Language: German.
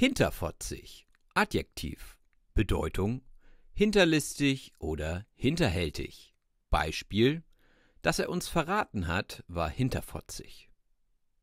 Hinterfotzig. Adjektiv. Bedeutung hinterlistig oder hinterhältig. Beispiel: Dass er uns verraten hat, war hinterfotzig.